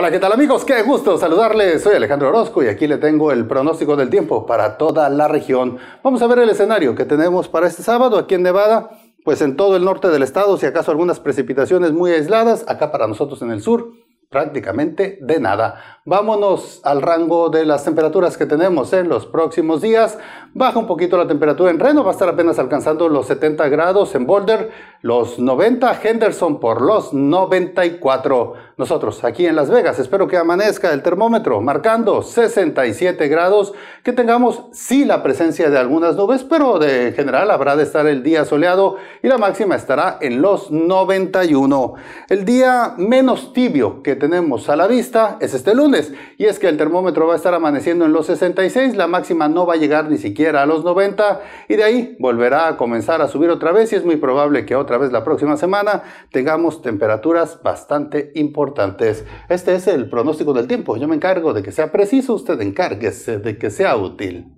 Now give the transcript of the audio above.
Hola, ¿qué tal amigos? Qué gusto saludarles. Soy Alejandro Orozco y aquí le tengo el pronóstico del tiempo para toda la región. Vamos a ver el escenario que tenemos para este sábado aquí en Nevada. Pues en todo el norte del estado, si acaso algunas precipitaciones muy aisladas, acá para nosotros en el sur, prácticamente de nada. Vámonos al rango de las temperaturas que tenemos en los próximos días. Baja un poquito la temperatura en Reno, va a estar apenas alcanzando los 70 grados en Boulder, los 90 Henderson por los 94. Nosotros aquí en Las Vegas espero que amanezca el termómetro marcando 67 grados, que tengamos sí la presencia de algunas nubes, pero de general habrá de estar el día soleado y la máxima estará en los 91. El día menos tibio que tenemos a la vista es este y es que el termómetro va a estar amaneciendo en los 66, la máxima no va a llegar ni siquiera a los 90 y de ahí volverá a comenzar a subir otra vez y es muy probable que otra vez la próxima semana tengamos temperaturas bastante importantes. Este es el pronóstico del tiempo, yo me encargo de que sea preciso, usted encárguese de que sea útil.